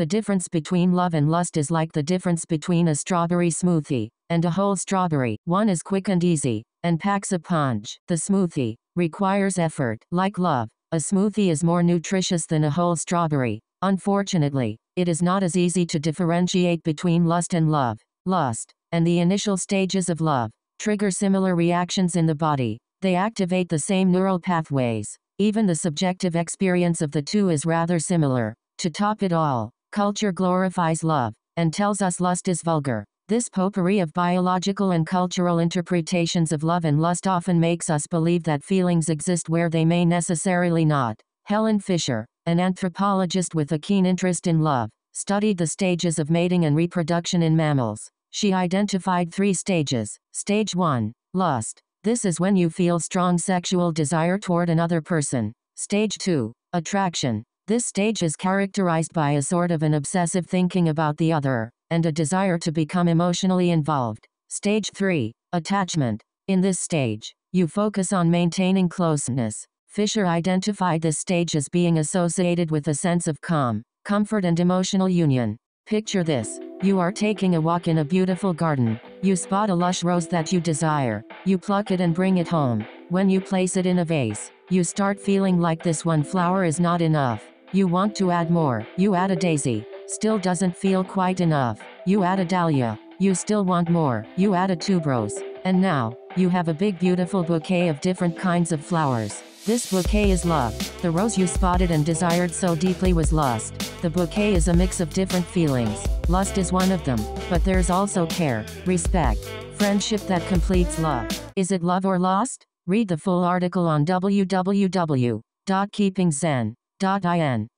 The difference between love and lust is like the difference between a strawberry smoothie and a whole strawberry. One is quick and easy and packs a punch. The smoothie requires effort. Like love, a smoothie is more nutritious than a whole strawberry. Unfortunately, it is not as easy to differentiate between lust and love. Lust and the initial stages of love trigger similar reactions in the body. They activate the same neural pathways. Even the subjective experience of the two is rather similar. To top it all, culture glorifies love and tells us lust is vulgar. This potpourri of biological and cultural interpretations of love and lust often makes us believe that feelings exist where they may necessarily not. Helen Fisher, an anthropologist with a keen interest in love, studied the stages of mating and reproduction in mammals. She identified three stages. Stage 1. Lust. This is when you feel strong sexual desire toward another person. Stage 2. Attraction. This stage is characterized by a sort of an obsessive thinking about the other, and a desire to become emotionally involved. Stage 3. Attachment. In this stage, you focus on maintaining closeness. Fisher identified this stage as being associated with a sense of calm, comfort and emotional union. Picture this. You are taking a walk in a beautiful garden. You spot a lush rose that you desire. You pluck it and bring it home. When you place it in a vase, you start feeling like this one flower is not enough. You want to add more. You add a daisy. Still doesn't feel quite enough. You add a dahlia. You still want more. You add a tuberose. And now, you have a big beautiful bouquet of different kinds of flowers. This bouquet is love. The rose you spotted and desired so deeply was lust. The bouquet is a mix of different feelings. Lust is one of them. But there's also care, respect, friendship that completes love. Is it love or lust? Read the full article on in.